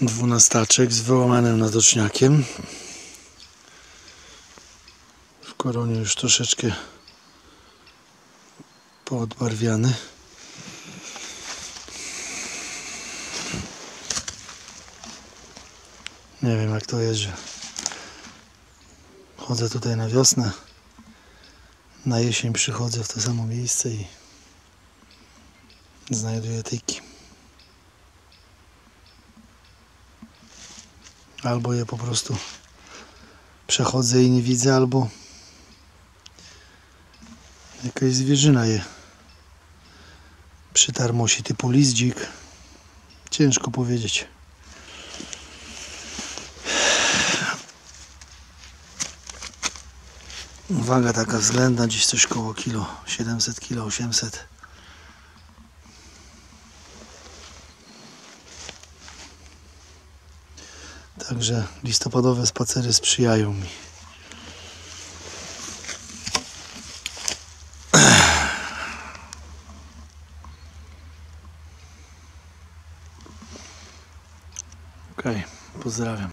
Dwunastaczek z wyłamanym nadoczniakiem. W koronie już troszeczkę poodbarwiany. Nie wiem jak to jest, że chodzę tutaj na wiosnę, na jesień przychodzę w to samo miejsce i znajduję tyki. Albo je po prostu przechodzę i nie widzę, albo jakaś zwierzyna je przytarmosi typu lizdzik. Ciężko powiedzieć. Waga taka względna, gdzieś coś koło kilo, 700 kilo, 800. Także listopadowe spacery sprzyjają mi. Okej, pozdrawiam.